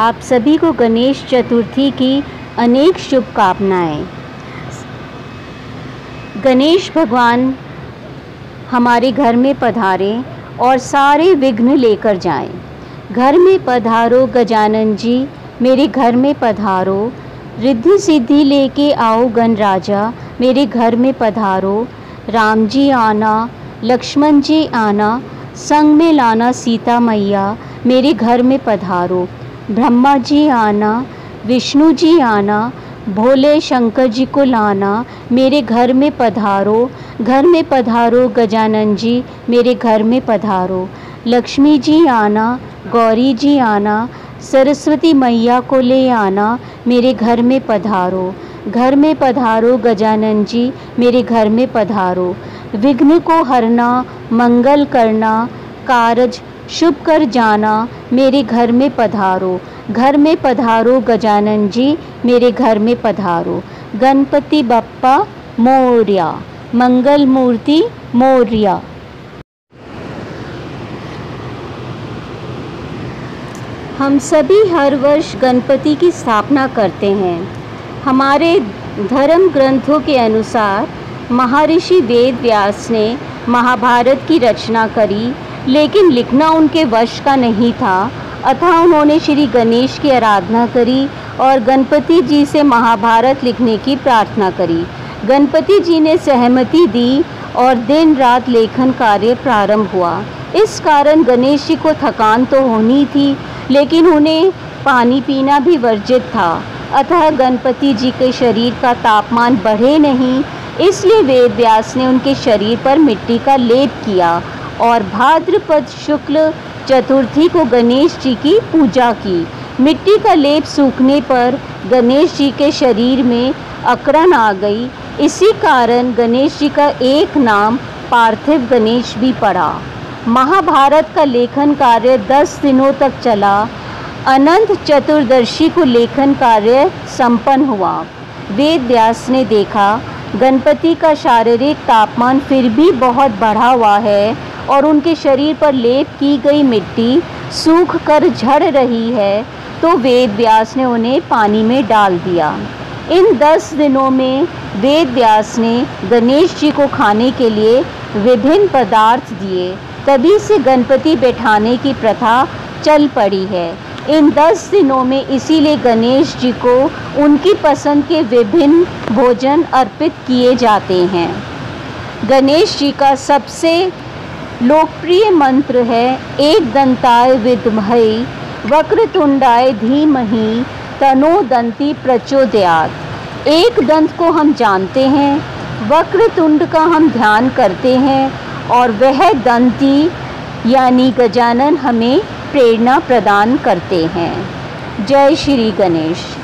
आप सभी को गणेश चतुर्थी की अनेक शुभकामनाएँ। गणेश भगवान हमारे घर में पधारें और सारे विघ्न लेकर जाएँ। घर में पधारो गजानन जी, मेरे घर में पधारो। रिद्धि सिद्धि लेके आओ गण राजा, मेरे घर में पधारो। राम जी आना, लक्ष्मण जी आना, संग में लाना सीता मैया, मेरे घर में पधारो। ब्रह्मा जी आना विष्णु जी आना, भोले शंकर जी को लाना, मेरे घर में पधारो, घर में पधारो गजानन जी मेरे घर में पधारो। लक्ष्मी जी आना गौरी जी आना, सरस्वती मैया को ले आना, मेरे घर में पधारो। घर में पधारो गजानन जी मेरे घर में पधारो। विघ्न को हरना, मंगल करना, कारज शुभ कर जाना, मेरे घर में पधारो। घर में पधारो गजानन जी, मेरे घर में पधारो। गणपति बप्पा मौर्या, मंगल मूर्ति मौर्या। हम सभी हर वर्ष गणपति की स्थापना करते हैं। हमारे धर्म ग्रंथों के अनुसार, महर्षि वेद व्यास ने महाभारत की रचना करी लेकिन लिखना उनके वश का नहीं था। अतः उन्होंने श्री गणेश की आराधना करी और गणपति जी से महाभारत लिखने की प्रार्थना करी। गणपति जी ने सहमति दी और दिन रात लेखन कार्य प्रारंभ हुआ। इस कारण गणेश जी को थकान तो होनी थी, लेकिन उन्हें पानी पीना भी वर्जित था। अतः गणपति जी के शरीर का तापमान बढ़े नहीं, इसलिए वेद व्यास ने उनके शरीर पर मिट्टी का लेप किया और भाद्रपद शुक्ल चतुर्थी को गणेश जी की पूजा की। मिट्टी का लेप सूखने पर गणेश जी के शरीर में अकरण आ गई। इसी कारण गणेश जी का एक नाम पार्थिव गणेश भी पड़ा। महाभारत का लेखन कार्य दस दिनों तक चला। अनंत चतुर्दशी को लेखन कार्य संपन्न हुआ। वेद व्यास ने देखा, गणपति का शारीरिक तापमान फिर भी बहुत बढ़ा हुआ है। और उनके शरीर पर लेप की गई मिट्टी सूख कर झड़ रही है तो वेद व्यास ने उन्हें पानी में डाल दिया। इन दस दिनों में वेद व्यास ने गणेश जी को खाने के लिए विभिन्न पदार्थ दिए। तभी से गणपति बैठाने की प्रथा चल पड़ी है। इन दस दिनों में इसीलिए गणेश जी को उनकी पसंद के विभिन्न भोजन अर्पित किए जाते हैं। गणेश जी का सबसे लोकप्रिय मंत्र है, एक दंताय विद्महे, वक्रतुंडाय धीमहि, तनो दंती प्रचोदयात। एक दंत को हम जानते हैं, वक्रतुंड का हम ध्यान करते हैं, और वह दंती, यानी गजानन हमें प्रेरणा प्रदान करते हैं। जय श्री गणेश।